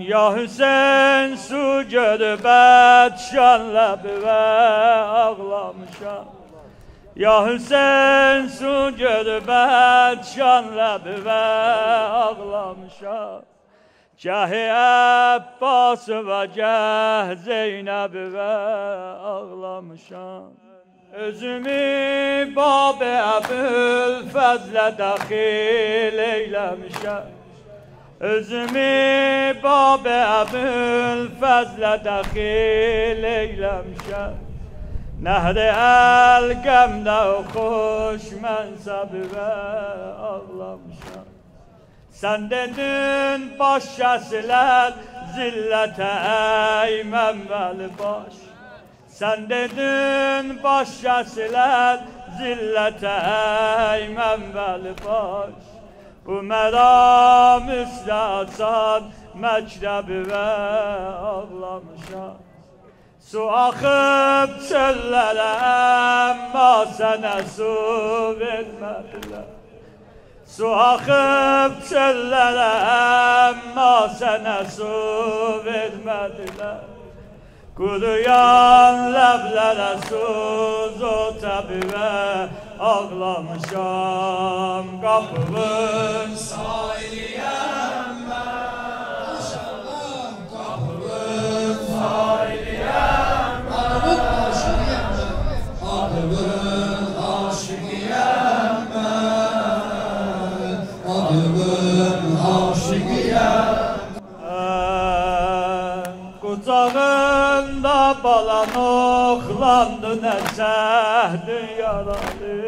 یا حسین سوجد بدشان لب و اغلامشان یا حسین سوجد بدشان لب و اغلامشان جه عباس و جه زینب و اغلامشان özümü باب Ebül Fəzlə daxil eyləmişəm Özümü Bab-ı Əbül Fəzlə dəxil eyləmişəm Nəhri əl-qəmdə xoş mənsəbivə ağlamışam. Sən dedin baş kəsilər zillətə əymənməli baş. Sən dedin baş kəsilər zillətə əymənməli baş Bu məram üstə açan məktəbi və ağlamışam. Su axıb çöllərə, əmma sənə su vermədilər. Su axıb çöllərə, əmma sənə su vermədilər. Quruyan ləblərə suz o təbivə ağlamışam. Kapının sahiline balan oxlandı nə cəhdin yaralı.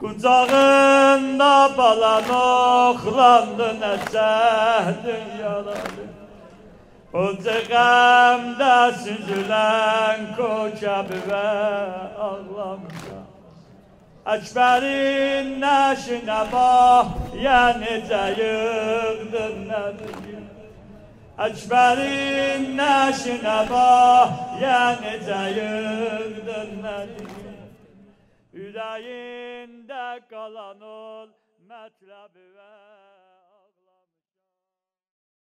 Qucağında balan oxlandı nə cəhdin yaralı. O cəğəmdə süzülən kokəbi və ağlamışam Əkbərin nəşinə bax, yəni cəyıqdır nədir Ekberin neşine bahya nece yıldırmedi Yüreğinde kalan ol metlebi ver